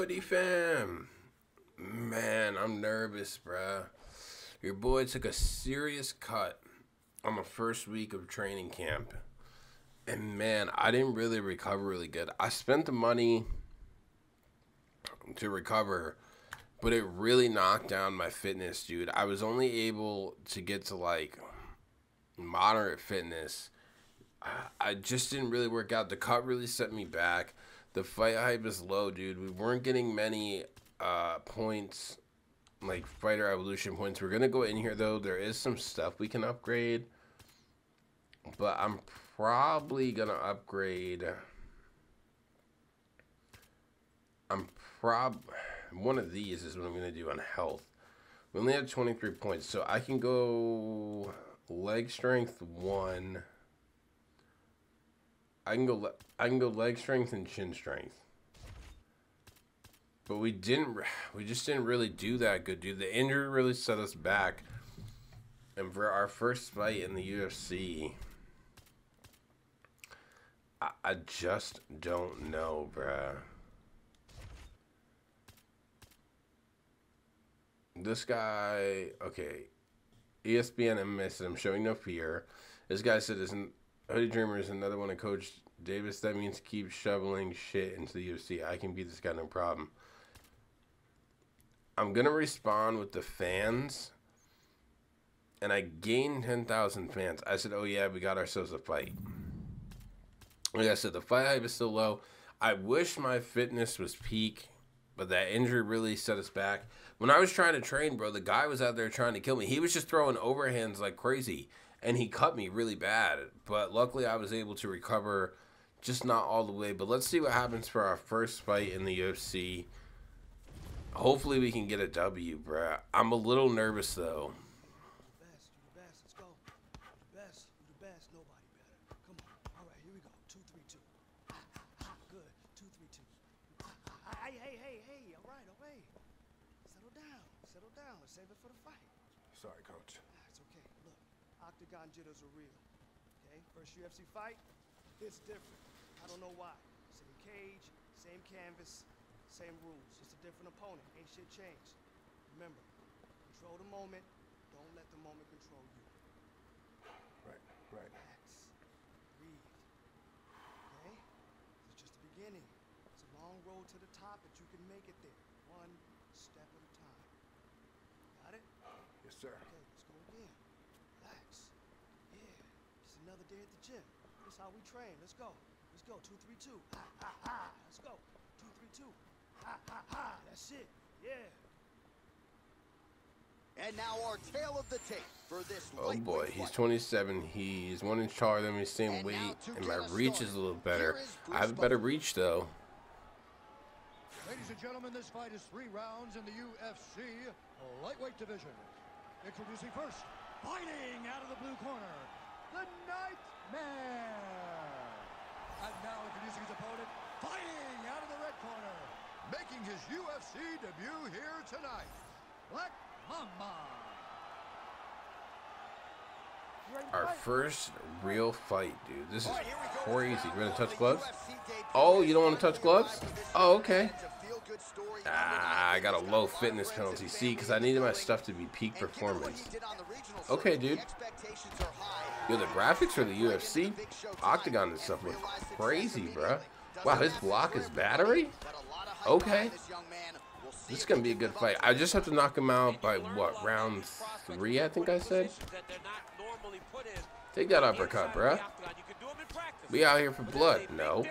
Hoodie fam. Man, I'm nervous, bruh. Your boy took a serious cut on the first week of training camp. And man, I didn't really recover really good. I spent the money to recover, but it really knocked down my fitness, dude. I was only able to get to like moderate fitness. I just didn't really work out. The cut really set me back. The fight hype is low, dude. We weren't getting many uh, points, like fighter evolution points. We're gonna go in here though. There is some stuff we can upgrade, but I'm probably gonna upgrade. I'm prob one of these is what I'm gonna do on health. We only have 23 points, so I can go leg strength one. I can go I can go leg strength and chin strength. But we didn't we just didn't really do that good, dude. The injury really set us back. And for our first fight in the UFC, I, I just don't know, bruh. This guy, okay. ESPN and I'm showing no fear. This guy said, isn't Hoodie Dreamer is another one of Coach Davis. That means keep shoveling shit into the UFC. I can beat this guy no problem. I'm gonna respond with the fans, and I gained ten thousand fans. I said, "Oh yeah, we got ourselves a fight." Like I said, the fight hype is still low. I wish my fitness was peak, but that injury really set us back. When I was trying to train, bro, the guy was out there trying to kill me. He was just throwing overhands like crazy and he cut me really bad. But luckily, I was able to recover, just not all the way. But let's see what happens for our first fight in the UFC. Hopefully, we can get a W, bruh. I'm a little nervous though. octagon jitters are real. Okay? First UFC fight, it's different. I don't know why. Same cage, same canvas, same rules. Just a different opponent. Ain't shit changed. Remember, control the moment. Don't let the moment control you. Right, right. Relax. Breathe. Okay? It's just the beginning. It's a long road to the top, but you can make it there. One step at a time. Got it? Yes, sir. Okay another day at the gym. That's how we train. Let's go. Let's go. Two, three, two. Ha, ha, ha. Let's go. Two, three, two. Ha, ha, ha. That's it. Yeah. And now our tale of the tape for this. Oh boy, he's 27. He's one inch taller than me, same and weight, and my reach started. is a little better. I have a better reach though. Ladies and gentlemen, this fight is three rounds in the UFC lightweight division. Introducing first, fighting out of the blue corner, the Nightmare. And now introducing his opponent, fighting out of the red corner, making his UFC debut here tonight, Black Mamba. Our first real fight, dude. This is crazy. You want to touch gloves? Oh, you don't want to touch gloves? Oh, okay. Ah, I got a low fitness penalty. See, because I needed my stuff to be peak performance. Okay, dude. Yo, the graphics for the UFC Octagon and stuff look crazy, bro. Wow, his block is battery? Okay. This is going to be a good fight. I just have to knock him out by, what, round three, I think I said? Take that uppercut, bro. We out here for blood. No.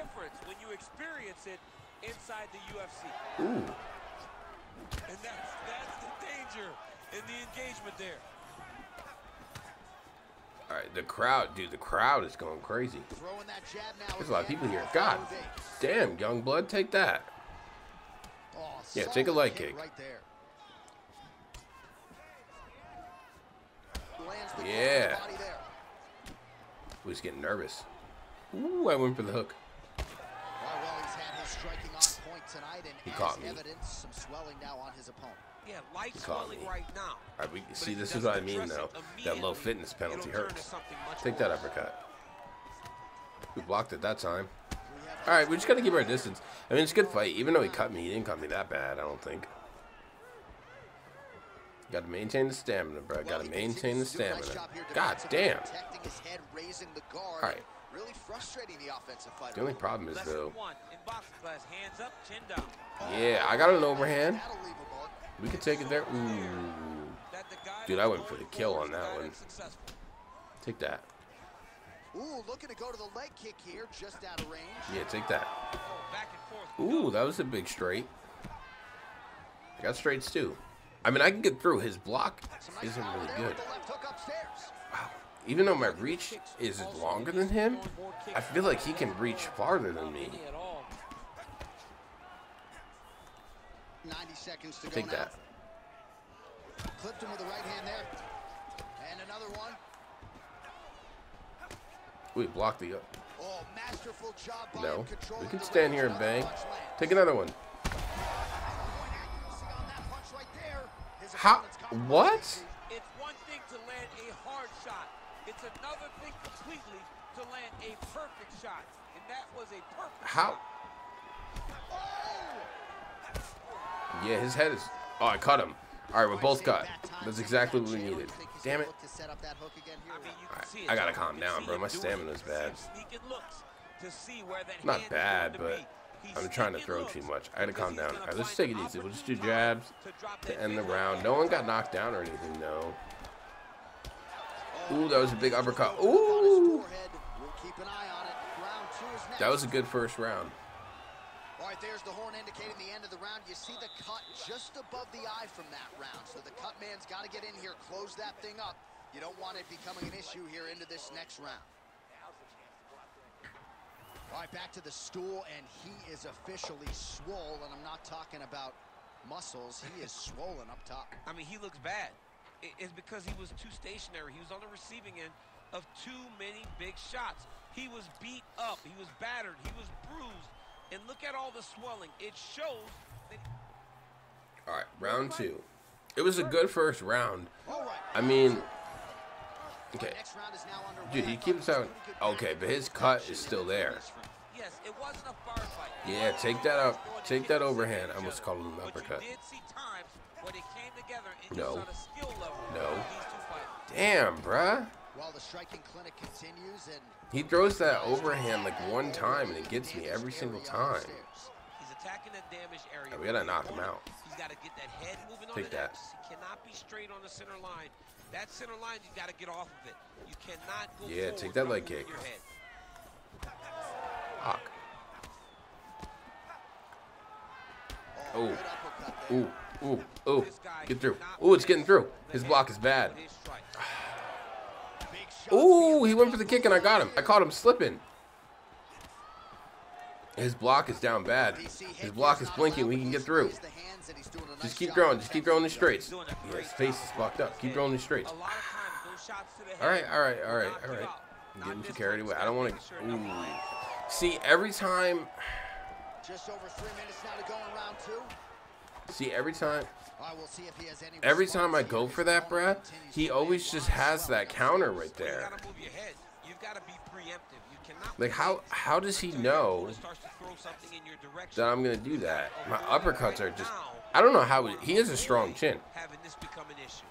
Ooh. And that's, that's the danger in the engagement there. All right, the crowd, dude, the crowd is going crazy. There's a lot of people here. God damn, young blood, take that. Yeah, take a light kick. Right yeah. He's getting nervous. Ooh, I went for the hook. He caught me. some swelling now on his opponent. Yeah, light swelling right now. All right, we see. This is what I mean, though. That low fitness penalty hurts. Take that uppercut. We blocked it that time. All right, we just gotta keep our distance. I mean, it's a good fight. Even though he cut me, he didn't cut me that bad. I don't think. Got to maintain the stamina, bro. Got to maintain the stamina. God damn. Protecting his head, raising the guard. All right. Really frustrating the offensive fighter. The only problem is though. one in boxing class, hands up, chin down. Yeah, I got an overhand. That'll leave a mark. We could take it there. Ooh. That the guy Dude, I went for the kill on that one. Take that. Ooh, looking to go to the leg kick here, just out of range. Yeah, take that. Oh, back and forth. we Ooh, that was a big straight. I got straights too. I mean, I can get through. His block isn't really good. with the left hook upstairs. Wow. Even though my reach is longer than him, I feel like he can reach farther than me. Any at all. 90 seconds to go Take now. that. Clipped him with the right hand there. And another one. Wait, block the. Uh, oh, masterful job by No. We can stand here and bang. Take another one. Point accuracy on that punch right there. His How? What? It's one thing to land a hard shot. It's another thing completely to land a perfect shot. And that was a perfect How? shot. Oh! Yeah, his head is. Oh, I cut him. All right, we're both Take cut. that time, That's exactly what we needed. You think he's Damn it. look to set up that hook again here? I mean, you can Alright, see it. I gotta calm down, bro. My doing stamina's bad. Sneaking looks to see where that Not bad, but I'm trying to throw too much. I gotta calm down. All right, let's take it easy. We'll just do jabs to drop to that end the round. No one got knocked down or anything, though. Ooh, that was a big uppercut. Ooh, forehead. We'll keep an eye on it. Round two is next. that was a good first round. Right, there's the horn indicating the end of the round. You see the cut just above the eye from that round. So the cut man's got to get in here, close that thing up. You don't want it becoming an issue here into this next round. All right, back to the stool, and he is officially swole, and I'm not talking about muscles. He is swollen up top. I mean, he looks bad. It's because he was too stationary. He was on the receiving end of too many big shots. He was beat up. He was battered. He was bruised. And look at all the swelling. It shows that All right, round two. It was a good first round. I mean, okay, right, next round is now underway. dude, he keeps was out. Okay, but his cut is still there. yes, it wasn't a firefight. Yeah, take that up. Take that overhand. I almost called it an uppercut. But you did see times when it came together and No. a skill level. No. These two fight. Damn, bruh. While the striking clinic continues and He throws that overhand like one time and it gets me every single time. He's attacking the damaged area. We gotta knock him out. He's got to get that head moving on Take the that. He cannot be straight on the center line. That center line, you got to get off of it. You cannot go Yeah, take that leg kick. your head. Fuck. oh, Ooh. good uppercut there. Ooh, ooh, ooh. This guy Get through. cannot Ooh, it's getting through. His block is bad. with his strike. Big shot. Ooh, he went for the kick and I got him. I caught him slipping. His block is down bad. His block is blinking. We can get through. Just keep throwing. Just keep throwing the straights. Yeah, his face is blocked up. Keep throwing the straights. All right, all right, all right, all right. I'm getting too carried away. I don't want to. See, every time. Just over three minutes now to go in round two. See, every time. All right, we'll see if he has any Every time I go for that, bruh, he always just has that counter right there. gotta move your head. You've got to be preemptive. You cannot. Like, how how does he know that I'm gonna do that? My uppercuts are just. I don't know how he, he has a strong chin. Having this become an issue.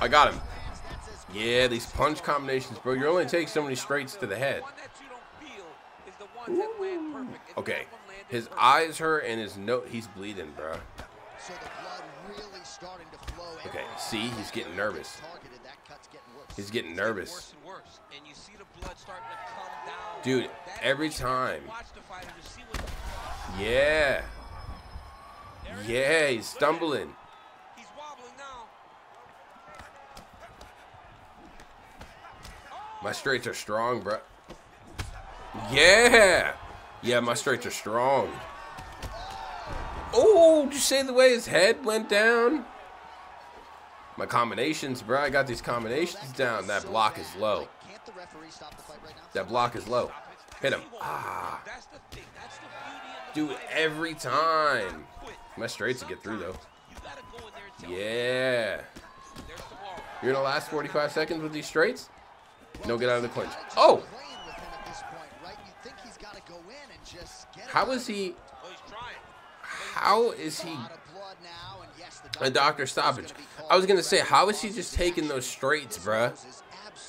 I got him. Yeah, these punch combinations, bro. You only take so many straights to the head. one that you don't feel is the ones that land perfect. And Okay, none of them landed his eyes hurt and his no. He's bleeding, bro. So the blood really starting to flow. Okay, see, he's getting nervous. is Targeted, that cut's getting worse. He's getting nervous. Worse and worse, and you see the blood starting to come down. Dude, every is when you time. Watch the fighter to see what. Yeah. Yeah, he's stumbling. He's wobbling now. My straights are strong, bro. Yeah. Yeah, my straights are strong. Oh, did you see the way his head went down? My combinations, bro. I got these combinations down. That block is low. The the? That block is low. Hit him. Ah. The the in the Dude, fight. every time. My straights will get through, though. In Yeah. You're gonna last 45 seconds with these straights? No, get out of the clinch. Oh! Playing with him at this go in and just get How is he? How is he? A doctor stoppage. I was gonna say, how is he just taking those straights, bruh?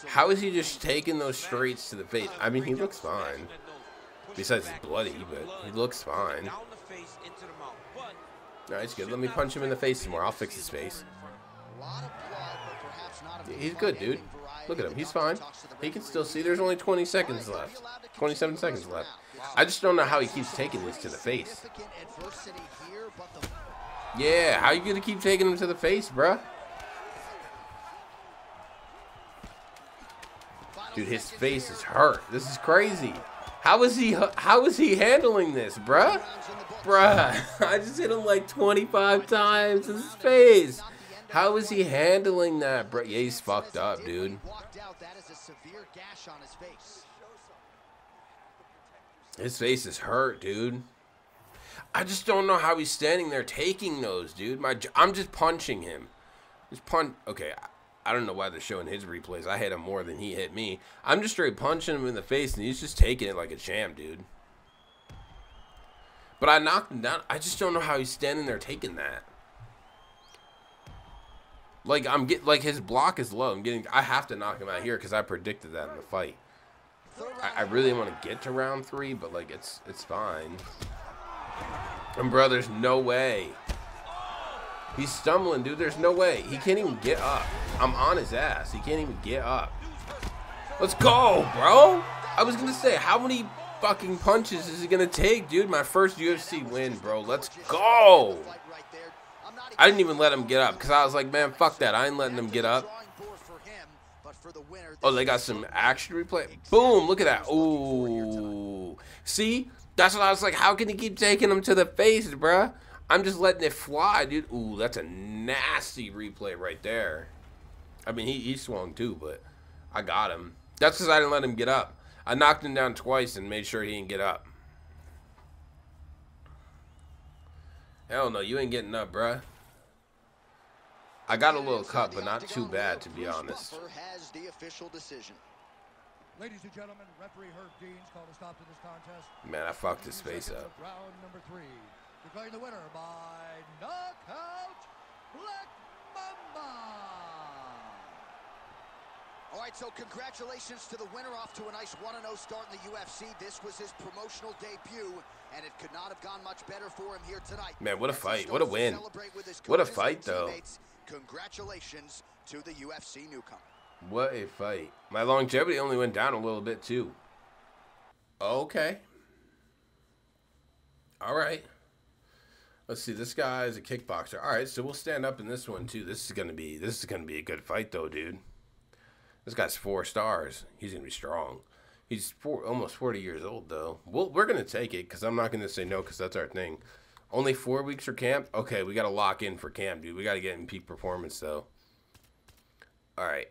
How is he just taking those straights to the face? I mean, he looks fine. Besides he's bloody, but he looks fine. No, he's good. Let me punch him in the face some more. I'll fix his face. He's good, dude. Look at him. He's fine. He can still see. There's only 20 seconds left. 27 seconds left. I just don't know how he keeps taking this to the face. Significant adversity here, but the Yeah, how you gonna keep taking him to the face, bruh? Dude, his face is hurt. This is crazy. How is he? How is he handling this, bruh? Bruh, I just hit him like 25 times in his face. How is he handling that, bruh? Yeah, he's fucked up, dude. walked out. That is a severe gash on his face. Is hurt, dude. I just don't know how he's standing there taking those, dude. My, I'm just punching him. Just punch. Okay, I- I don't know why they're showing his replays. I hit him more than he hit me. I'm just straight punching him in the face, and he's just taking it like a champ, dude. But I knocked him down. I just don't know how he's standing there taking that. Like I'm get like his block is low. I'm getting. I have to knock him out here because I predicted that in the fight. I, I really want to get to round three, but like it's it's fine. And bro, there's no way. He's stumbling, dude. There's no way. He can't even get up. I'm on his ass. He can't even get up. Let's go, bro. I was gonna say, how many fucking punches is he gonna take, dude? My first UFC win, bro. Let's go. I didn't even let him get up because I was like, man, fuck that. I ain't letting him get up. Drawing board for him, but for the winner, Oh, they got some action replay. Boom! Look at that. Ooh. See? That's what I was like. How can he keep taking him to the face, bruh? I'm just letting it fly, dude. Ooh, that's a nasty replay right there. I mean, he, he swung too, but I got him. That's because I didn't let him get up. I knocked him down twice and made sure he didn't get up. Hell no, you ain't getting up, bruh. I got a little cut, but not too bad, to be honest. Has the official decision. Ladies and gentlemen, referee Herb Deans called a stop to this contest. Man, I fucked his face up. Round number three. Declaring the winner by knockout, Black Mamba. All right, so congratulations to the winner off to a nice 1-0 start in the UFC. This was his promotional debut, and it could not have gone much better for him here tonight. Man, what a fight. What a win. celebrate with his What a fight, and though. Congratulations to the UFC newcomer. What a fight. My longevity only went down a little bit too. Okay. All right. Let's see. This guy is a kickboxer. All right, so we'll stand up in this one too. This is gonna be this is gonna be a good fight though, dude. This guy's four stars. He's gonna be strong. He's four, almost forty years old though. Well, we're gonna take it because I'm not gonna say no because that's our thing. Only four weeks for camp. Okay, we gotta lock in for camp, dude. We gotta get in peak performance though. All right.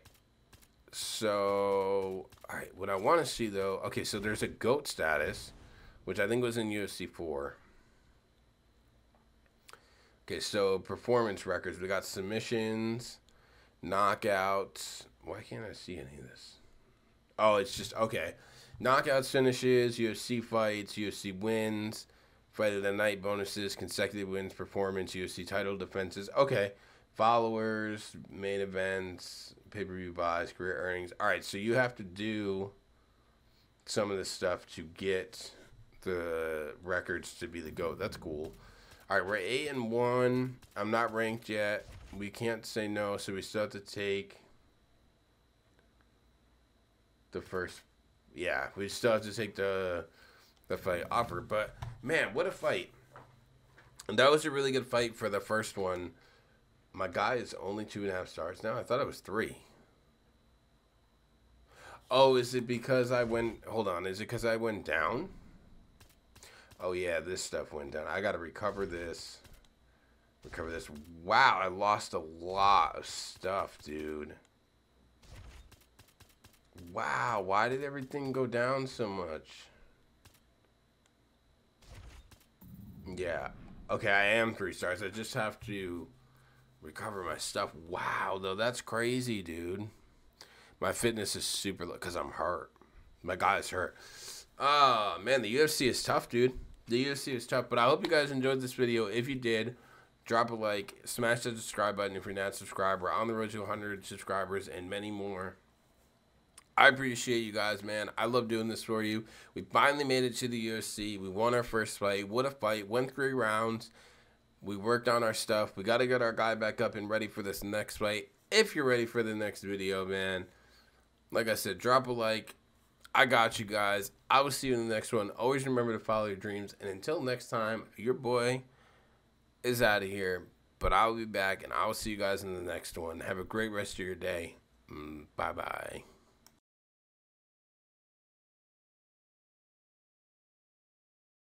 So, all right, what I want to see though, okay, so there's a GOAT status, which I think was in UFC 4. Okay, so performance records. We got submissions, knockouts. Why can't I see any of this? Oh, it's just, okay. Knockouts, finishes, UFC fights, UFC wins, fight of the night bonuses, consecutive wins, performance, UFC title defenses. Okay. Followers, main events, pay per view buys, career earnings. All right, so you have to do some of this stuff to get the records to be the GOAT. That's cool. All right, we're eight and one. I'm not ranked yet. We can't say no, so we still have to take the first. Yeah, we still have to take the the fight offer. But man, what a fight! And that was a really good fight for the first one. My guy is only two and a half stars now. I thought it was three. Oh, is it because I went? Hold on. Is it because I went down? Oh yeah, this stuff went down. I gotta recover this. Recover this. Wow, I lost a lot of stuff, dude. Wow, why did everything go down so much? Yeah. Okay, I am three stars. I just have to recover my stuff. Wow, though, that's crazy, dude. My fitness is super low because I'm hurt. My guy's hurt. Ah, man, the UFC is tough, dude. The UFC is tough, but I hope you guys enjoyed this video. If you did, drop a like, smash the subscribe button if you're not a subscriber. On the road to 100 subscribers and many more. I appreciate you guys, man. I love doing this for you. We finally made it to the UFC. We won our first fight. What a fight. Went three rounds. We worked on our stuff. We got to get our guy back up and ready for this next fight. If you're ready for the next video, man, like I said, drop a like. I got you guys. I will see you in the next one. Always remember to follow your dreams. And until next time, your boy is out of here. But I will be back and I will see you guys in the next one. Have a great rest of your day. Mm, bye bye.